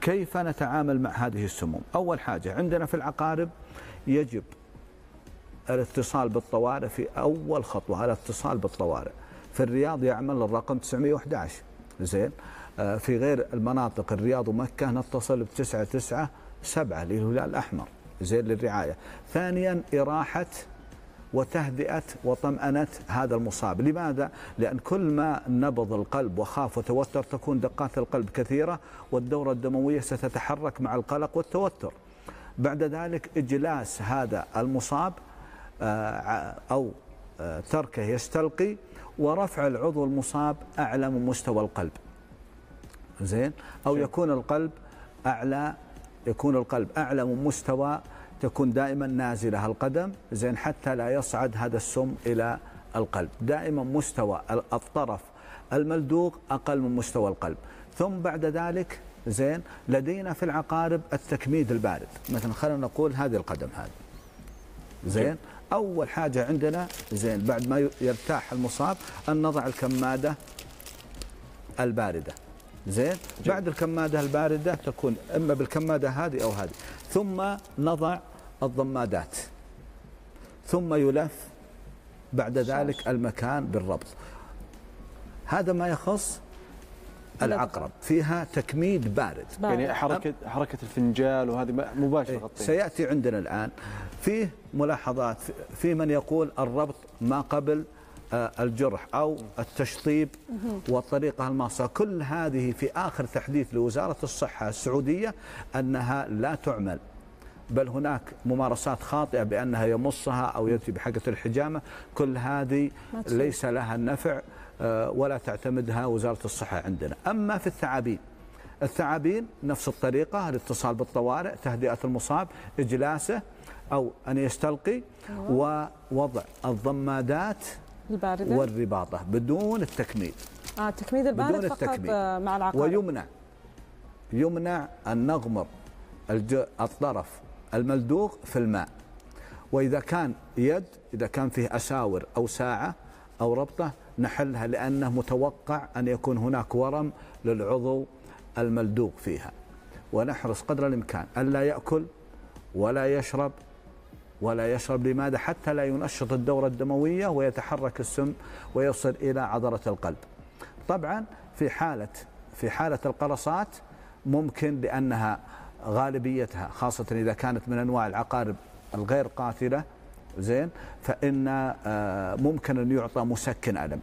كيف نتعامل مع هذه السموم؟ أول حاجة عندنا في العقارب يجب الاتصال بالطوارئ في أول خطوة الاتصال بالطوارئ. في الرياض يعمل الرقم 911 زين. آه، في غير المناطق الرياض ومكة نتصل ب 997 للهلال الأحمر. زين للرعاية. ثانيا إراحة وتهدئة وطمأنة هذا المصاب. لماذا؟ لأن كل ما نبض القلب وخاف وتوتر تكون دقات القلب كثيرة والدورة الدموية ستتحرك مع القلق والتوتر. بعد ذلك إجلاس هذا المصاب آه، أو آه، تركه يستلقي ورفع العضو المصاب أعلى من مستوى القلب. زين؟ أو يكون القلب أعلى يكون القلب أعلى من مستوى تكون دائما نازلة القدم زين حتى لا يصعد هذا السم إلى القلب. دائما مستوى الطرف الملدوغ أقل من مستوى القلب. ثم بعد ذلك زين لدينا في العقارب التكميد البارد. مثلا خلينا نقول هذه القدم هذه. زين أول حاجة عندنا زين بعد ما يرتاح المصاب أن نضع الكمادة الباردة. زين؟ بعد الكمادة الباردة تكون إما بالكمادة هذه أو هذه. ثم نضع الضمادات. ثم يلف بعد ذلك المكان بالربط. هذا ما يخص العقرب. فيها تكميد بارد. يعني حركه حركة الفنجال وهذه مباشرة إيه. سيأتي عندنا الآن. فيه ملاحظات. في من يقول الربط ما قبل الجرح أو التشطيب والطريقة الماصه كل هذه في آخر تحديث لوزارة الصحة السعودية أنها لا تعمل بل هناك ممارسات خاطئة بأنها يمصها أو يأتي بحقه الحجامة. كل هذه ليس لها النفع آه، ولا تعتمدها وزارة الصحة عندنا. أما في الثعابين الثعابين نفس الطريقة الاتصال بالطوارئ تهدئة المصاب إجلاسه أو أن يستلقي. ووضع الضمادات الباردة؟ والرباطه بدون التكميد آه التكميد البارد بدون فقط التكميد. مع العقارب. ويمنع يمنع أن نغمر الطرف الملدوغ في الماء. وإذا كان يد إذا كان فيه أساور أو ساعة أو ربطة نحلها لأنه متوقع أن يكون هناك ورم للعضو الملدوغ فيها. ونحرص قدر الإمكان ألا يأكل ولا يشرب ولا يشرب لماذا حتى لا ينشط الدورة الدموية ويتحرك السم ويصل إلى عضلة القلب. طبعا في حالة في حالة القرصات ممكن لأنها غالبيتها خاصة إذا كانت من أنواع العقارب الغير قاتلة زين فإن آه، ممكن أن يعطى مسكن ألم